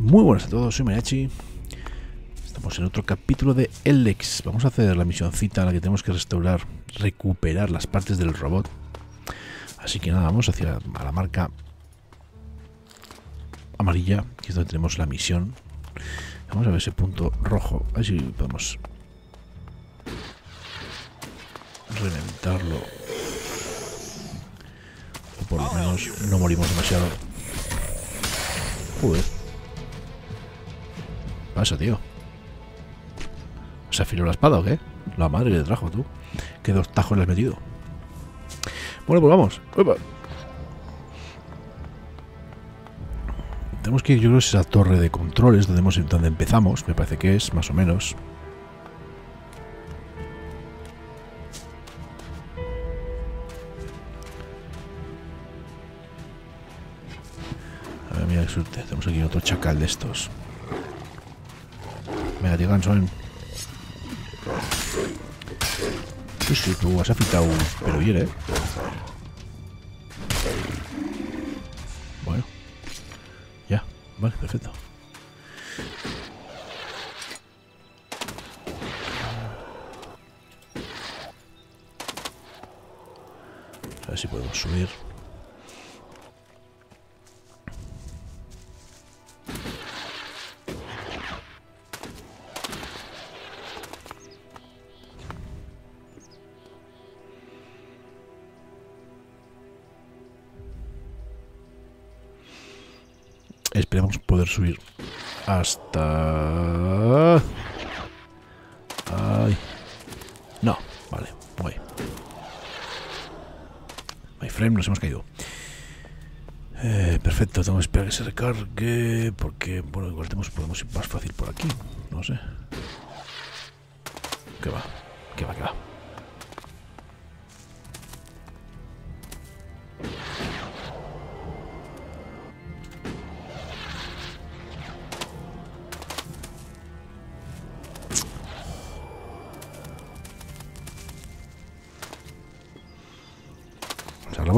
Muy buenas a todos, soy Mariachi. Estamos en otro capítulo de Elex. Vamos a hacer la misioncita en la que tenemos que restaurar, recuperar las partes del robot. Así que nada, vamos hacia la marca amarilla, que es donde tenemos la misión. Vamos a ver ese punto rojo, a ver si podemos reventarlo. O por lo menos no morimos demasiado. Joder. ¿Qué pasa, tío? ¿Se afiló la espada o qué? La madre te trajo, tú. ¿Qué dos tajos le has metido? Bueno, pues vamos. ¡Uepa! Tenemos que ir, yo creo, a esa torre de controles donde, hemos, donde empezamos. Me parece que es, más o menos. A ver, mira. Tenemos aquí otro chacal de estos. Venga, tío Ganson. Sí, sí, tú has afitado, pero bien, ¿eh? Bueno. Ya, vale, perfecto. A ver si podemos subir.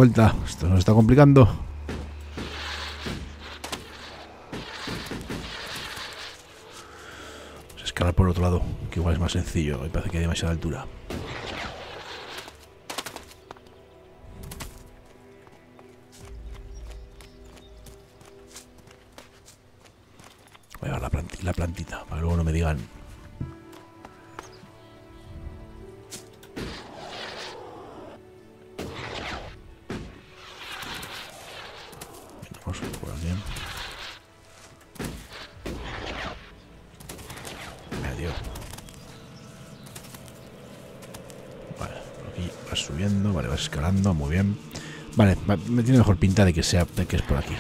Esto nos está complicando. Vamos a escalar por otro lado, que igual es más sencillo. Me parece que hay demasiada altura. Voy a ver la, planti- la plantita, para que luego no me digan. Me tiene mejor pinta de que sea de que es por aquí.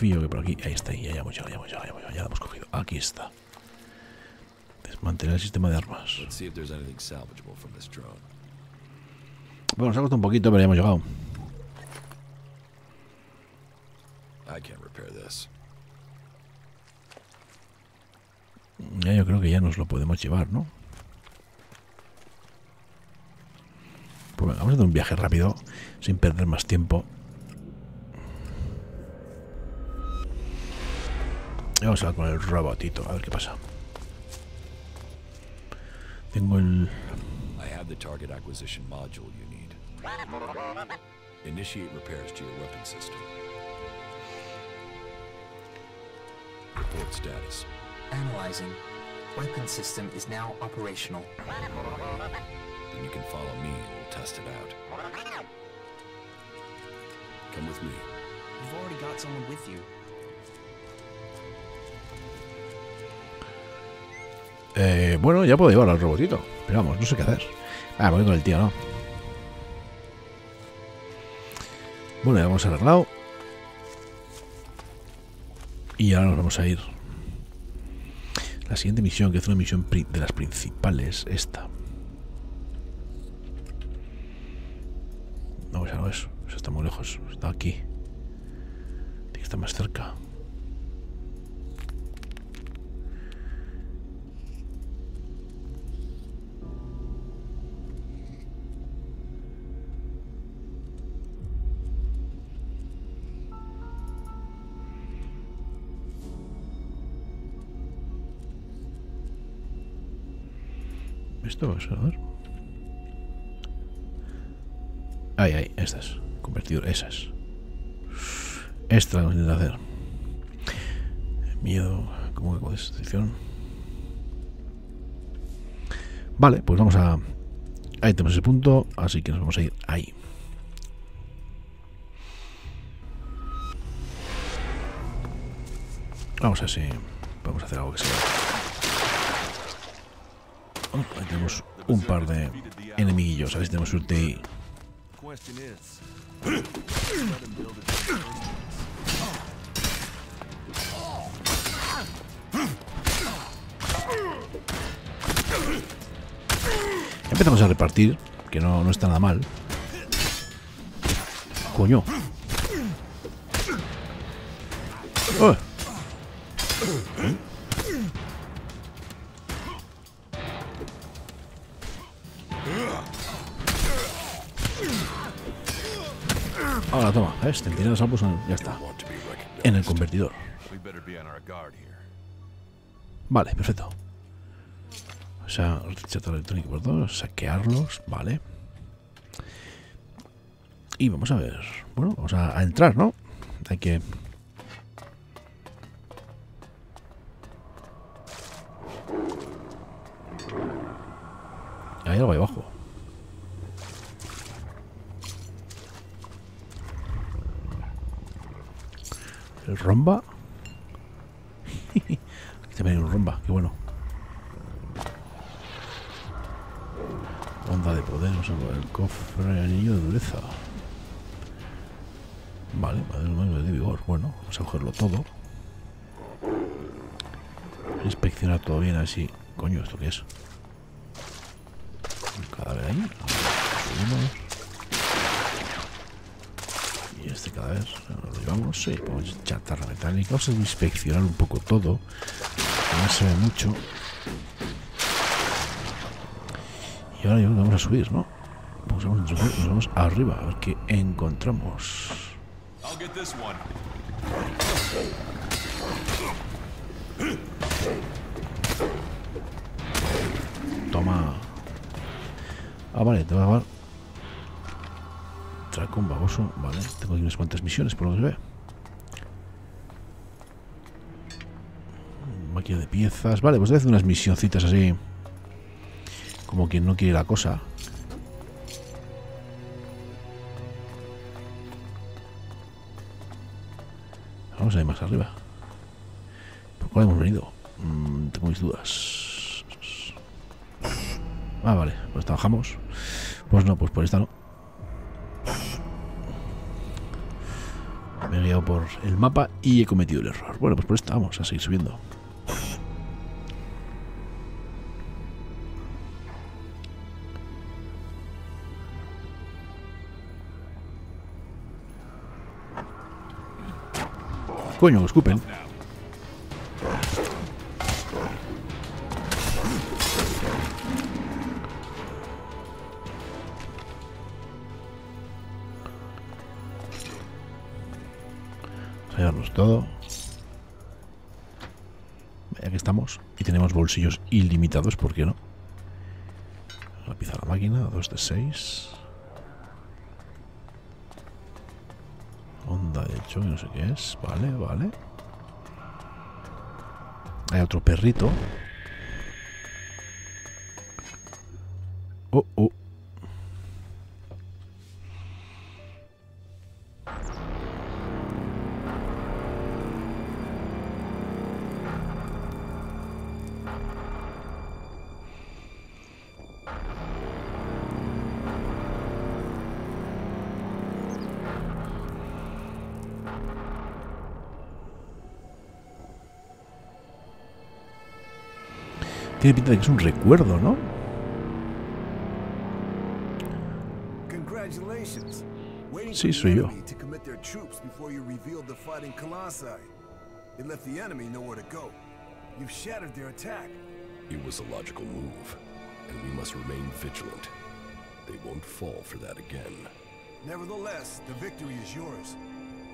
Confío que por aquí. Ahí está, ya hemos llegado, ya hemos llegado, ya hemos llegado, ya lo hemos cogido. Aquí está. Desmantelar el sistema de armas. Bueno, nos ha costado un poquito, pero ya hemos llegado. Ya yo creo que ya nos lo podemos llevar, ¿no? Pues venga, vamos a hacer un viaje rápido, sin perder más tiempo. Vamos a ver con el robotito, a ver qué pasa. Tengo el... I have the target acquisition module you need. Initiate repairs to your weapon system. Report status. Analyzing. Weapon system is now operational. Then you can follow me and we'll test it out. Come with me. You've already got someone with you. Eh, bueno, ya puedo llevar al robotito. Pero vamos, no sé qué hacer. Ah, voy con el tío, ¿no? Bueno, ya hemos arreglado. Y ahora nos vamos a ir. La siguiente misión, que es una misión de las principales, esta. No, ya no es. Eso está muy lejos. Está aquí. Tiene que estar más cerca. Esto. Ahí, ahí, estas. Convertidor, esas. Esta la que hacer. Miedo, como que constitución. Vale, pues vamos a. Ahí tenemos ese punto, así que nos vamos a ir ahí. Vamos a ver si podemos hacer algo que sea. Ahí tenemos un par de enemiguillos. A ver si tenemos suerte y. Empezamos a repartir, que no, no está nada mal. Coño. En- ya está. En el convertidor. Vale, perfecto. O sea, chat electrónico por dos, saquearlos, vale. Y vamos a ver. Bueno, vamos a, a entrar, ¿no? Hay que. Hay algo ahí abajo. El romba. Aquí también hay un romba, qué bueno. Onda de poder, a ver, el cofre anillo de dureza. Vale, madre mía, de vigor. Bueno, vamos a cogerlo todo. Inspeccionar todo bien, a ver si. Coño, ¿esto qué es? Un cadáver ahí. Subimos. Y este llevamos, sí, podemos chatarra metálica. Vamos a inspeccionar un poco todo. No se ve mucho. Y ahora vamos a subir, ¿no? Pues vamos, nos vamos arriba a ver qué encontramos. Toma. Ah, vale, te voy a dar. Traco un baboso. Vale, tengo aquí unas cuantas misiones por lo que se ve. Máquina de piezas. Vale, pues voy a hacer unas misioncitas así. Como quien no quiere la cosa. Vamos a ir más arriba. ¿Por cuál hemos venido? Mm, tengo mis dudas. Ah, vale, pues trabajamos. Pues no, pues por esta no. He guiado por el mapa y he cometido el error. Bueno, pues por esta vamos a seguir subiendo. Coño, escupen. Todo. Aquí estamos. Y tenemos bolsillos ilimitados, ¿por qué no? Rápida la máquina, 2 de 6. Onda de hecho, que no sé qué es. Vale, vale. Hay otro perrito. Oh, oh. Tiene pinta de que es un recuerdo, ¿no? Congratulations. Waiting Sí, soy yo. to commit their troops before you revealed the fighting Colossi. It left the enemy nowhere to go. You've shattered their attack. It was a logical move, and we must remain vigilant. They won't fall for that again. Nevertheless, the victory is yours.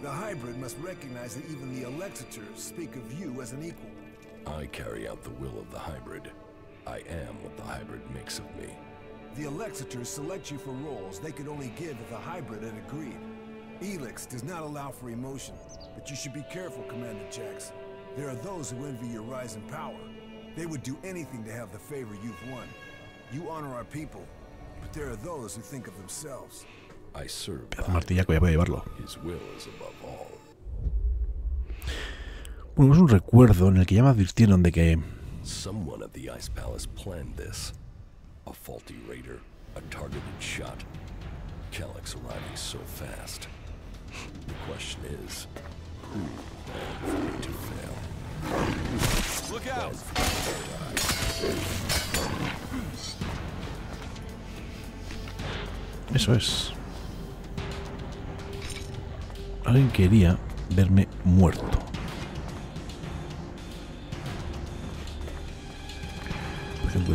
The hybrid must recognize that even the Alexiters speak of you as an equal. I carry out the will of the hybrid. I am what the hybrid makes of me. The Alexiters select you for roles they could only give if the hybrid had agreed. Elix does not allow for emotion, but you should be careful, Commander Jax. There are those who envy your rise in power. They would do anything to have the favor you've won. You honor our people, but there are those who think of themselves. I serve the Pedazo de hybrid. martillaco, ya puede llevarlo. His will is above all. Bueno, es un recuerdo en el que ya me advirtieron de que Someone at the Ice Palace planned this. A faulty raider, a targeted shot. Calyx arriving so fast. The question is, who planned for it to fail? Look out! Eso es. Alguien quería verme muerto.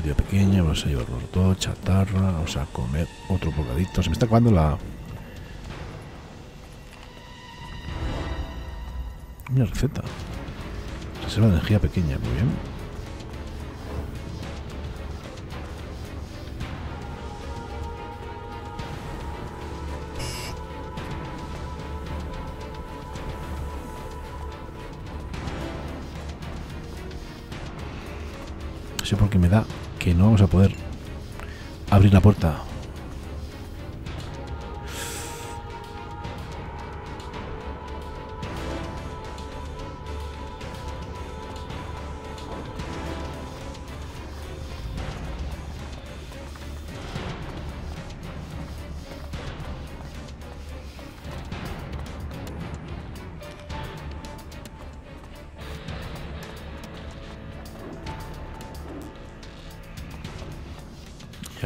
Cuetilla pequeña, vamos a llevarlo todo, chatarra, vamos a comer otro bocadito. Se me está acabando la... Una receta. Reserva de energía pequeña, muy bien. No sé por qué me da no vamos a poder abrir la puerta.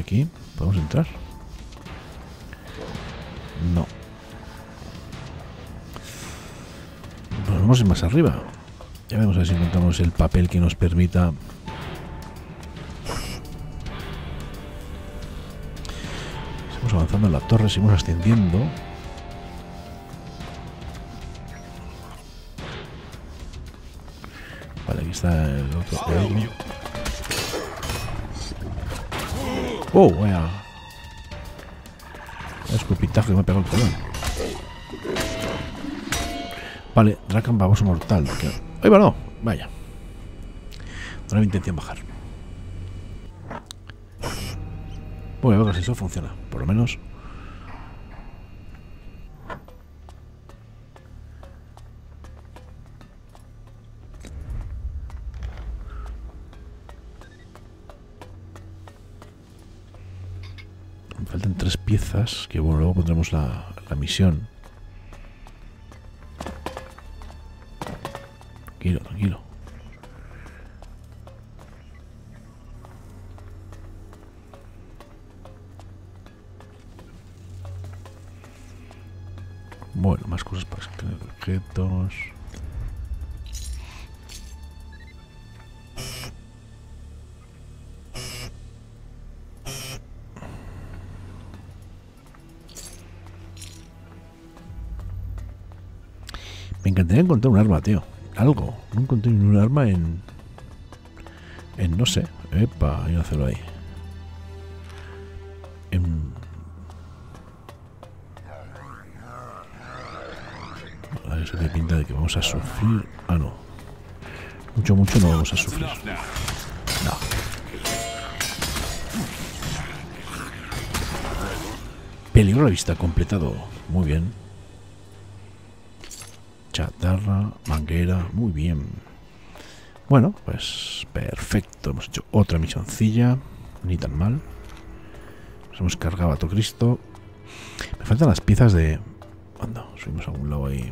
Aquí? ¿Podemos entrar? No. Pues vamos más arriba. Ya vamos a ver si encontramos el papel que nos permita... Seguimos avanzando en la torre, seguimos ascendiendo. Vale, aquí está el otro. Oh, vaya. Vaya escupitajo que me ha pegado el colón. Vale, Dracan baboso mortal. Que... ¡Ahí va, no! Vaya. No había intención bajar. Bueno, veo que si eso funciona. Por lo menos. Que bueno, luego pondremos la, la misión. Encantaría encontrar un arma, tío. Algo. No encontré ningún arma en. En no sé. Epa, hay un hacerlo ahí. A ver, eso tiene pinta de que vamos a sufrir. Ah, no. Mucho, mucho no vamos a sufrir. No. Peligro a la vista completado. Muy bien. Chatarra, manguera, muy bien. Bueno, pues perfecto. Hemos hecho otra misioncilla. Ni tan mal. Nos hemos cargado a todo Cristo. Me faltan las piezas de... Anda, subimos a un lado ahí.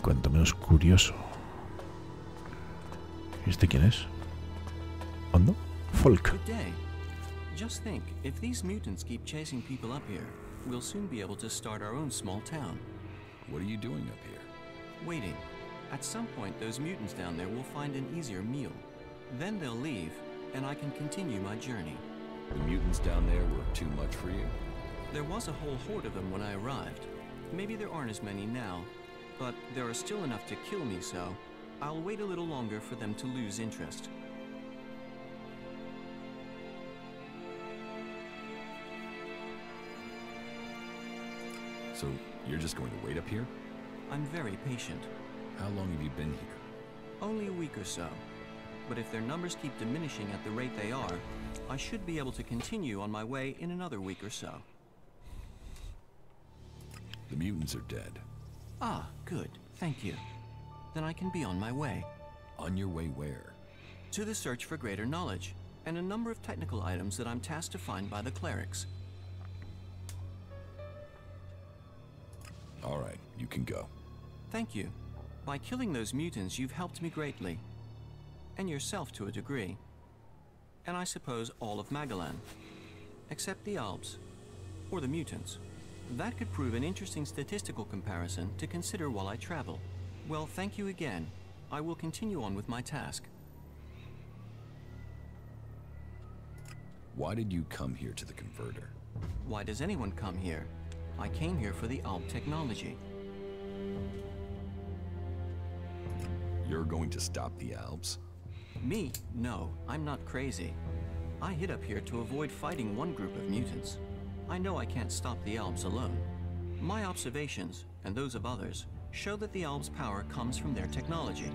Cuanto menos curioso. ¿Y este quién es? ¿Ondo? Folk. Just think, if these mutants keep chasing people up here, we'll soon be able to start our own small town. What are you doing up here? Waiting. At some point, those mutants down there will find an easier meal. Then they'll leave, and I can continue my journey. The mutants down there were too much for you? There was a whole horde of them when I arrived. Maybe there aren't as many now, but there are still enough to kill me, so I'll wait a little longer for them to lose interest. So, you're just going to wait up here? I'm very patient. How long have you been here? Only a week or so. But if their numbers keep diminishing at the rate they are, I should be able to continue on my way in another week or so. The mutants are dead. Ah, good. Thank you. Then I can be on my way. On your way where? To the search for greater knowledge, and a number of technical items that I'm tasked to find by the clerics. All right, you can go. Thank you. By killing those mutants, you've helped me greatly. And yourself to a degree. And I suppose all of Magellan. Except the Alps. Or the mutants. That could prove an interesting statistical comparison to consider while I travel. Well, thank you again. I will continue on with my task. Why did you come here to the converter? Why does anyone come here? I came here for the Alp technology. You're going to stop the Alps? Me? No, I'm not crazy. I hid up here to avoid fighting one group of mutants. I know I can't stop the Alps alone. My observations, and those of others, show that the Alps' power comes from their technology.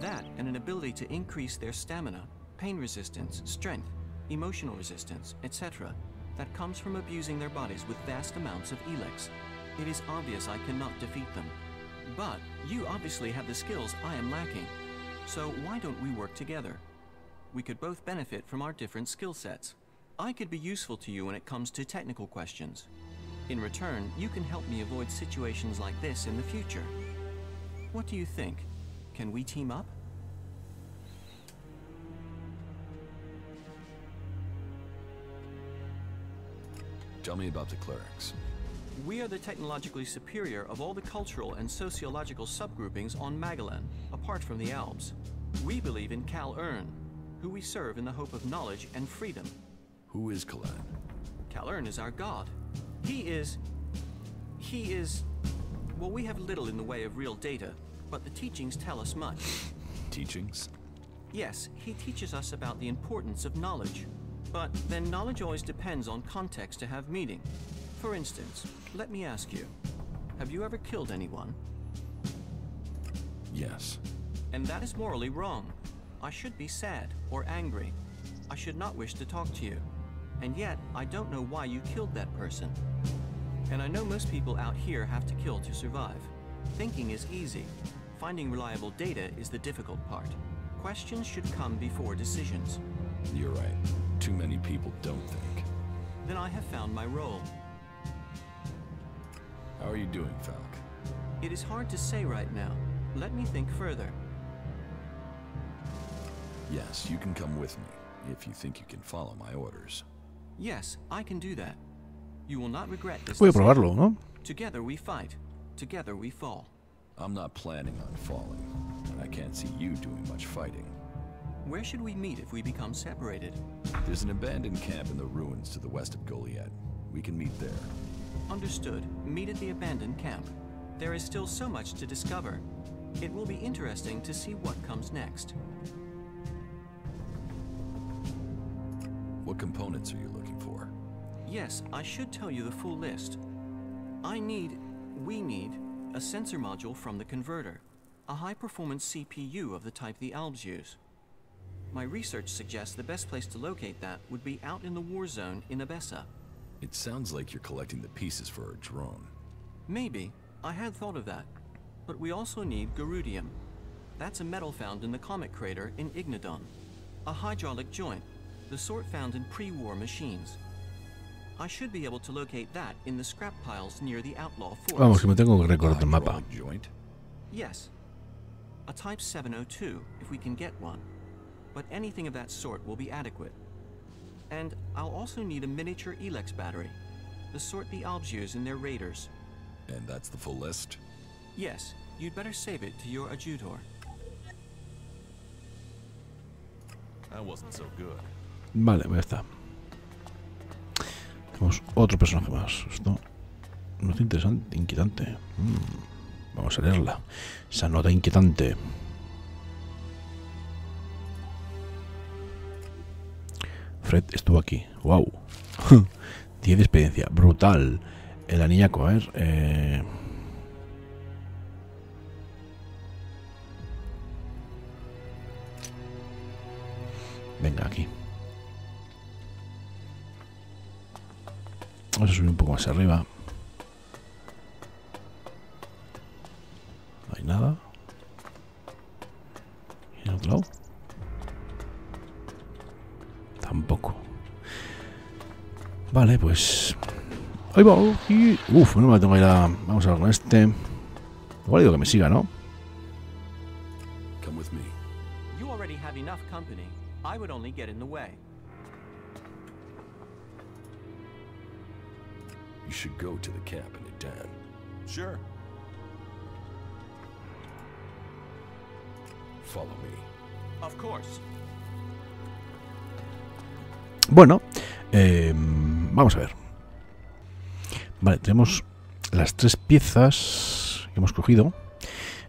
That and an ability to increase their stamina, pain resistance, strength, emotional resistance, etc. That comes from abusing their bodies with vast amounts of elix. It is obvious I cannot defeat them. But you obviously have the skills I am lacking. So why don't we work together? We could both benefit from our different skill sets. I could be useful to you when it comes to technical questions. In return, you can help me avoid situations like this in the future. What do you think? Can we team up? Tell me about the clerics. We are the technologically superior of all the cultural and sociological subgroupings on Magellan, apart from the Alps. We believe in Kal Ern, who we serve in the hope of knowledge and freedom. Who is Kalan? Kal Ern is our god. He is. He is. Well, we have little in the way of real data, but the teachings tell us much. Teachings? Yes, he teaches us about the importance of knowledge. But then knowledge always depends on context to have meaning. For instance, let me ask you Have you ever killed anyone? Yes. And that is morally wrong. I should be sad or angry. I should not wish to talk to you. And yet, I don't know why you killed that person. And I know most people out here have to kill to survive. Thinking is easy. Finding reliable data is the difficult part. Questions should come before decisions. You're right. Too many people don't think. Then I have found my role. How are you doing, Falk? It is hard to say right now. Let me think further. Yes, you can come with me, if you think you can follow my orders. Yes, I can do that. You will not regret this. Voy a decision. probarlo, ¿no? Together we fight. Together we fall. I'm not planning on falling, and I can't see you doing much fighting. Where should we meet if we become separated? There's an abandoned camp in the ruins to the west of Goliad. We can meet there. Understood. Meet at the abandoned camp. There is still so much to discover. It will be interesting to see what comes next. What components are you looking for? Yes, I should tell you the full list. I need, we need, a sensor module from the converter, a high-performance CPU of the type the Albs use. My research suggests the best place to locate that would be out in the war zone in Abessa. It sounds like you're collecting the pieces for our drone. Maybe. I had thought of that. But we also need Garudium. That's a metal found in the comet crater in Ignodon. A hydraulic joint, the sort found in pre-war machines. I should be able to locate that in the scrap piles near the outlaw forts. Vamos, que me tengo que recordar el mapa. Joint? Yes. A Type 702, if we can get one. But anything of that sort will be adequate. And I'll also need a miniature Elex battery, the sort the Albs use in their raiders. And that's the full list? Yes, you'd better save it to your adjutor. That wasn't so good. Vale, ya está. Tenemos otro personaje más. Esto no es interesante, inquietante. Mm, Vamos a leerla. Esa nota inquietante. Fred estuvo aquí. Wow. 10 de experiencia. Brutal. El anillaco, a ver. Eh... Venga, aquí. Vamos a subir un poco más arriba. Vale, pues... Ahí va. y- Uf, no me la tengo que ir a... Vamos a ver con este. Igual digo que me siga, ¿no? Come with me. You already have enough company. I would only get in the way. You should go to the camp in Adan. Sure. Follow me. Of course. Bueno, eh, vamos a ver. Vale, tenemos las tres piezas que hemos cogido.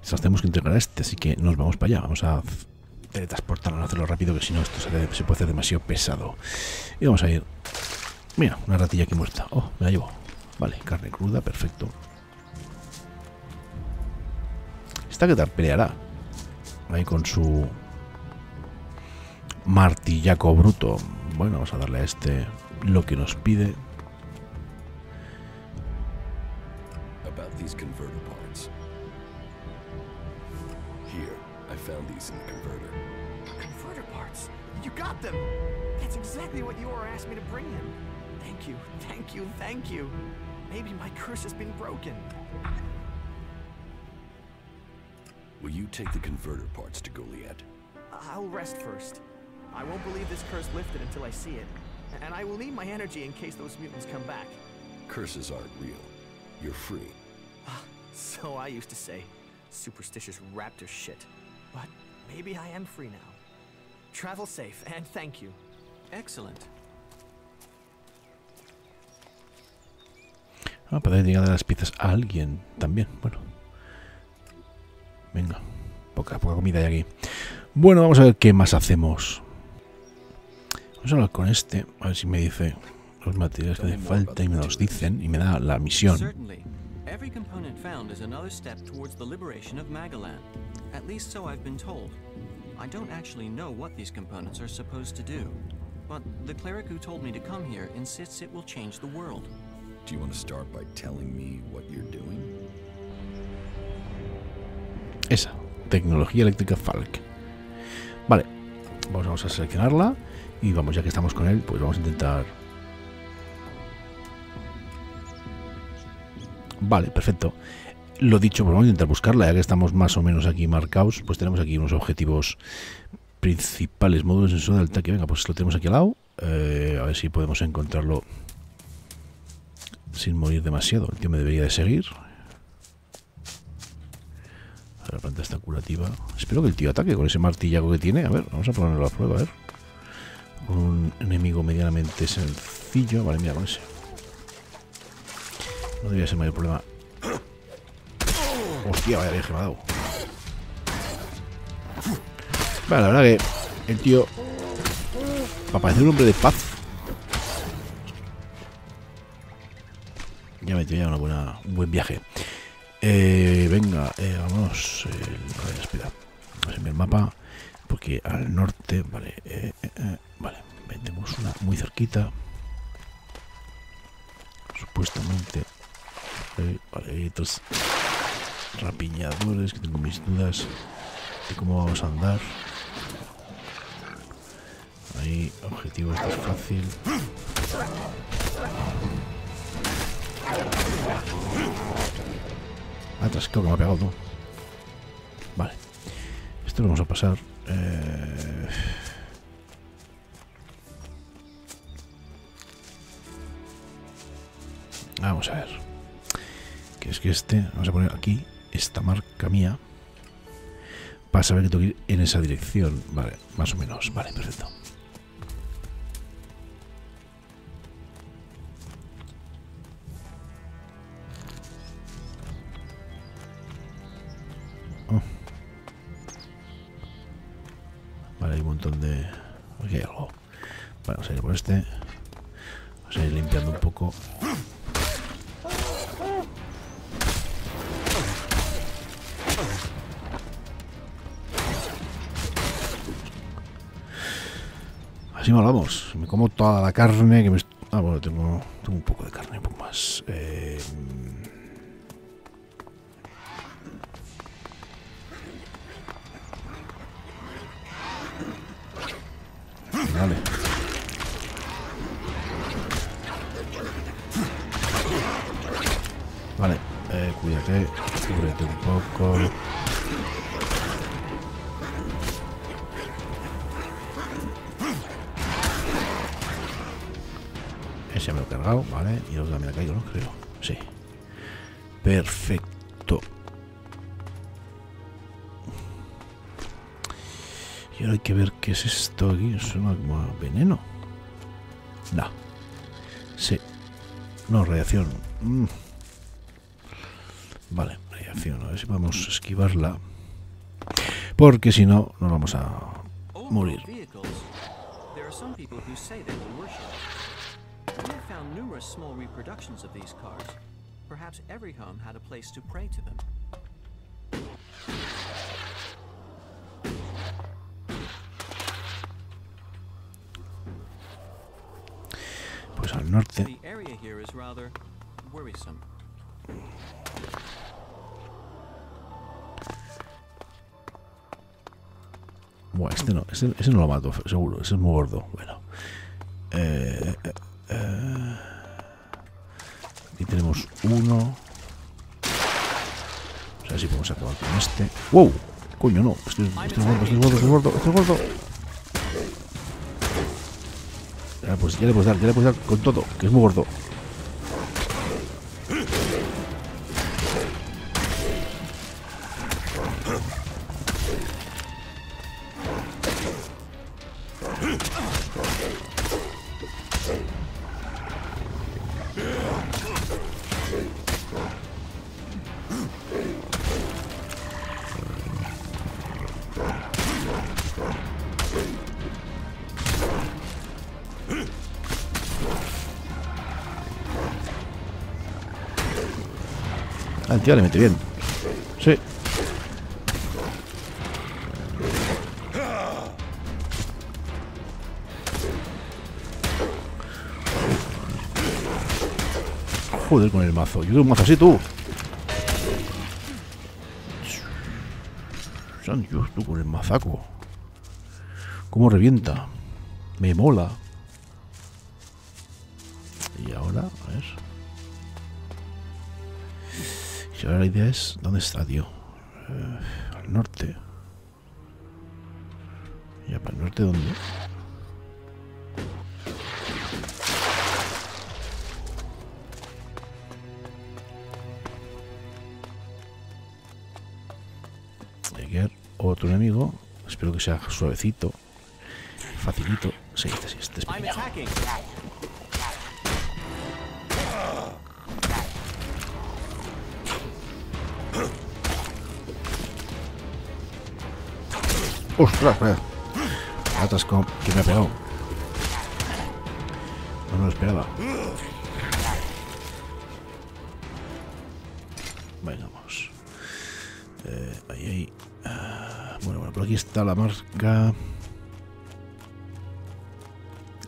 Estas tenemos que entregar a este, así que nos vamos para allá. Vamos a teletransportarlo, no hacerlo rápido, que si no esto se, se puede hacer demasiado pesado. Y vamos a ir. Mira, una ratilla aquí muerta. Oh, me la llevo. Vale, carne cruda, perfecto. Esta que tal peleará. Ahí con su martillaco bruto. Bueno, vamos a darle a este lo que nos pide. About these converter parts. Here, I found these in the converter. Converter parts. You got them. That's exactly what you were asked me to bring him. Thank you. Thank you. Thank you. Maybe my curse has been broken. Will you take the converter parts to Goliath? I'll rest first. I won't believe this curse lifted until I see it. And I will need my energy in case those mutants come back. Curses aren't real. You're free. So I used to say. Superstitious raptor shit. But maybe I am free now. Travel safe, and thank you. Excellent. Ah, parece que llegar las piezas a alguien también. Bueno. Venga. Poca, poca comida hay aquí. Bueno, vamos a ver qué más hacemos. Vamos a hablar con este. A ver si me dice los materiales que hace falta y me los dicen y me da la misión. Certainly. Every component found is another step towards the liberation of Magalan. At least so I've been told. I don't actually know what these components are supposed to do. But the cleric who told me to come here insists it will change the world. Do you want to start by telling me what you're doing? Esa. Tecnología eléctrica Falk. Vale. Vamos a seleccionarla. Y vamos, ya que estamos con él, pues vamos a intentar. Vale, perfecto. Lo dicho, pues vamos a intentar buscarla, ya que estamos más o menos aquí marcados. Pues tenemos aquí unos objetivos principales, módulos de sensor de ataque. Venga, pues lo tenemos aquí al lado. Eh, a ver si podemos encontrarlo sin morir demasiado. El tío me debería de seguir. La planta está curativa. Espero que el tío ataque con ese martillaco que tiene. A ver, vamos a ponerlo a prueba, a ver. Un enemigo medianamente sencillo. Vale, mira, con ese. No debería ser mayor problema. Hostia, vaya viaje me ha dado. Vale, la verdad que el tío. Para parecer un hombre de paz. Ya metió ya una buena, un buen viaje. Eh, venga, eh, vamos. Eh, a ver, espera. Vamos a ver el mapa. Porque al norte, vale. eh, eh, eh, vale, metemos una muy cerquita. supuestamente. Eh, vale, otros rapiñadores que tengo mis dudas de cómo vamos a andar. Ahí, objetivo, esto es fácil. Atrás, creo que me ha pegado tú. Vale. Esto lo vamos a pasar. Eh... Vamos a ver. Que es que este, vamos a poner aquí esta marca mía para saber que tengo que ir en esa dirección. Vale, más o menos. Vale, perfecto. Este. Vamos a ir limpiando un poco. Así vamos. Me como toda la carne que me... Ah, bueno, tengo, tengo un poco de carne, un poco más. Eh, Vale. Vale, eh, cuídate, cúbrete un poco. Ese me lo he cargado, vale. Y otro también ha caído, ¿no? Creo. Sí. Perfecto. Y ahora hay que ver qué es esto aquí. Como a veneno. No. Sí. No, radiación. Mm. Vale, radiación. A ver si podemos esquivarla. Porque si no, nos vamos a morir. Old vehicles. There Buah, este no, ese, ese no lo mato, seguro, ese es muy gordo. Bueno. Eh, eh, eh. Aquí tenemos uno. O sea, si podemos acabar con este. ¡Wow! Coño, no. Estoy, estoy gordo, estoy gordo, estoy gordo, estoy gordo. Ya, pues ya le puedes dar, ya le puedes dar con todo, que es muy gordo. Mete bien. Sí. Joder con el mazo. Yo quiero un mazo así, tú. San Dios, tú con el mazaco. Cómo revienta. Me mola. Y ahora, a ver. La idea es, ¿dónde está, tío? Eh, al norte. ¿Ya para el norte dónde? Otro enemigo. Espero que sea suavecito. Facilito. Sí, este sí, este es. ¡Ostras! Atasco. ¿Quién me ha pegado? No me lo esperaba. Venga, vamos. Eh, ahí, ahí. Ah, bueno, bueno, por aquí está la marca.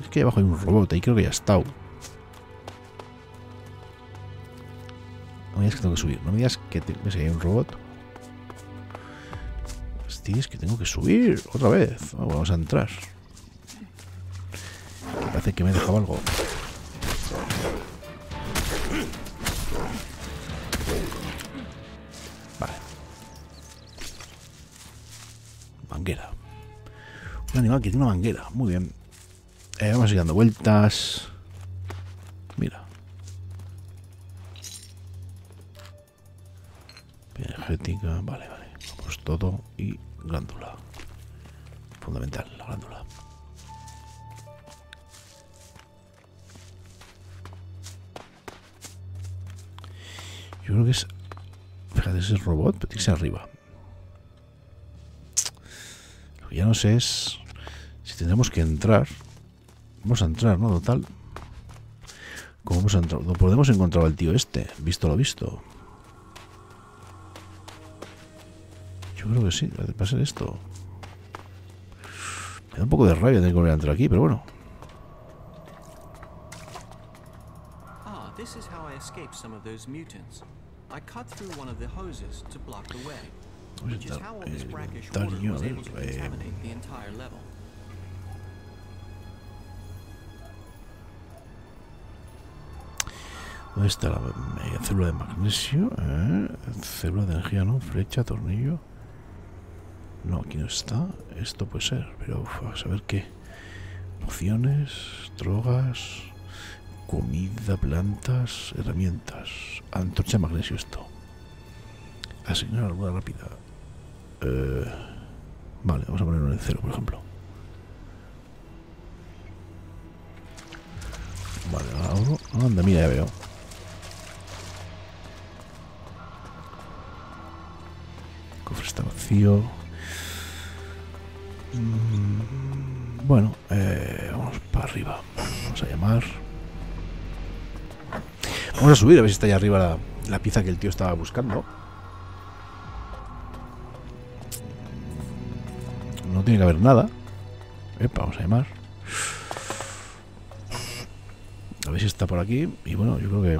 Es que abajo hay un robot, ahí creo que ya ha estado. digas que tengo que subir. No me digas que te... Ahí hay un robot. Es que tengo que subir otra vez. Ah, vamos a entrar. Parece que me he dejado algo. Vale. Manguera. Un animal que tiene una manguera. Muy bien. Eh, vamos a ir dando vueltas. Yo creo que es. Fíjate, ese robot, pero tiene que arriba. Lo que ya no sé es si tendremos que entrar. Vamos a entrar, ¿no? Total. ¿Cómo hemos entrado? No podemos encontrar al tío este, visto lo visto. Yo creo que sí, va a ser esto. Me da un poco de rabia tener que volver a entrar aquí, pero bueno. Ah, this is escaped some of those mutants. I cut through one of the hoses to block the way, Vamos a which is entrar how all en this el brackish water inventario. was A able to ver, contaminate the entire level. ¿Dónde está la eh, célula de magnesio? Eh, Célula de energía, ¿no? Flecha, tornillo. No, aquí no está. Esto puede ser, pero a saber qué. Pociones, drogas, comida, plantas, herramientas. Antorcha magnesio esto. Asignar alguna rápida. Eh, vale, vamos a ponerlo en cero, por ejemplo. Vale, ahora. Anda, mira, ya veo. cofre está vacío. Mm, Bueno, eh, vamos para arriba. Vamos a llamar. Vamos a subir a ver si está allá arriba la, la pieza que el tío estaba buscando. No tiene que haber nada. Vamos a llamar. A ver si está por aquí. Y bueno, yo creo que.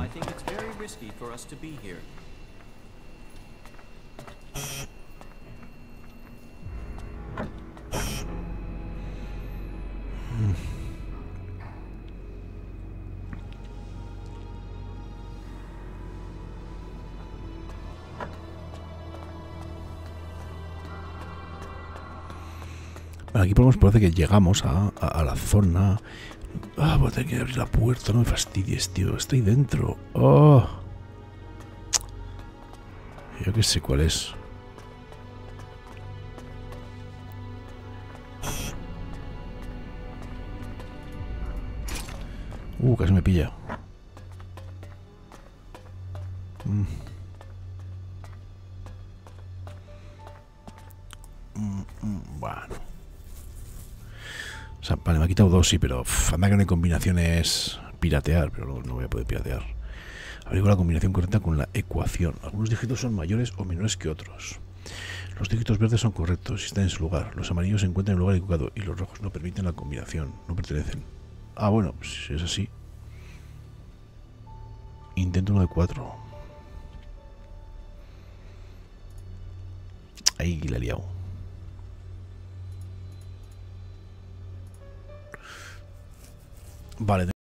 Aquí por lo menos parece que llegamos a, a- a la zona. Ah, voy a tener que abrir la puerta, no me fastidies, tío. Estoy dentro. Oh. Yo que sé cuál es. Uh, casi me pilla. Mm. Mm, mm, Bueno. Vale, me ha quitado dos, sí, pero uf, anda que no hay combinaciones piratear, pero no, no voy a poder piratear. Averigua la combinación correcta con la ecuación. Algunos dígitos son mayores o menores que otros. Los dígitos verdes son correctos y están en su lugar. Los amarillos se encuentran en el lugar equivocado y los rojos no permiten la combinación, no pertenecen. Ah, bueno, pues si es así. Intento uno de cuatro. Ahí la he liado. Vale,